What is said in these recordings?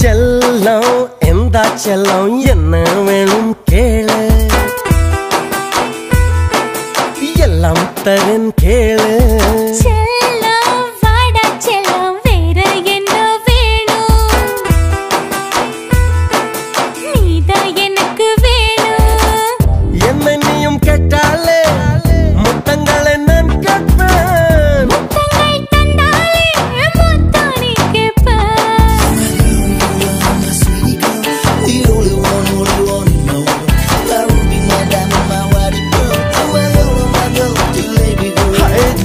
செல்லம் எந்த செல்லம் என்ன வேணும் கேளு எல்லாம் தரேன் கேளு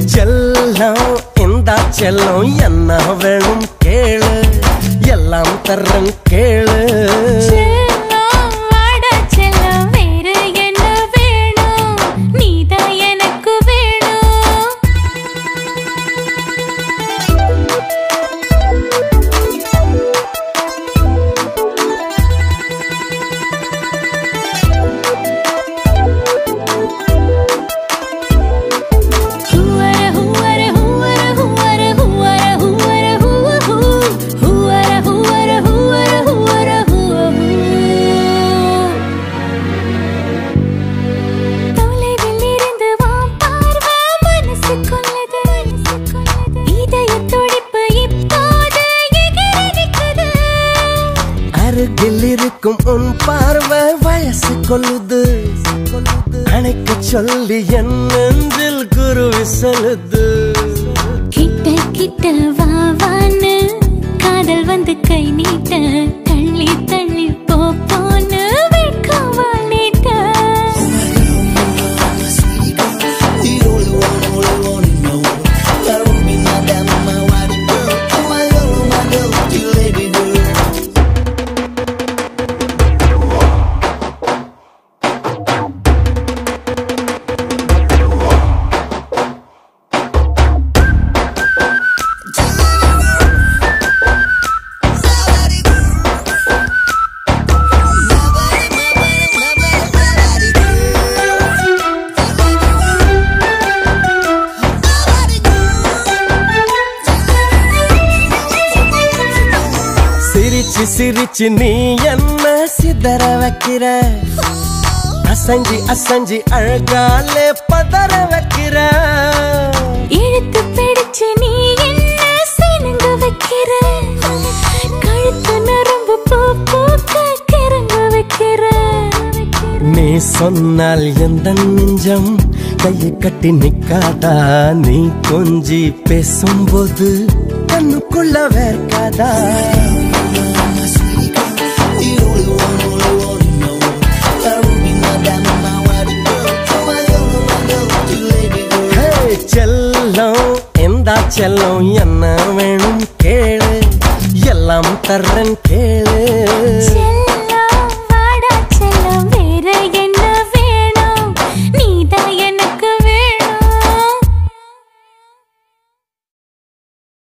செல்லம் எந்த செல்லம் என்ன வேணும் கேளு. எல்லாம் தரேன் கேளு. அருகில் உன் பார்வை வயசு கொள்ளுது. அணைக்க சொல்லி என் நெஞ்சில் குருவி செலுது கிட்ட கிட்ட வாவான்னு காதல் வந்து கை நீட்ட. சிரிச்சு நீ என்ன சிதற வைக்கிற? அசஞ்சி அசஞ்சி அழகாலே பதற வைக்கிற. இழுத்து பிடிச்சு நீ என்ன சினுங்க வைக்கிற? கழுத்து நரம்பு பூ பூக்க கிறங்க வைக்கிற. நீ சொன்னால் எந்த நெஞ்சம் கையை கட்டி நிக்காதா? நீ கொஞ்சி பேசும்போது கண்ணுக்குள்ள வேர்க்காதா? Girl. செல்லம். எந்த செல்லம்? என்ன வேணும் கேளு. எல்லாம் தர்றன் கேளு.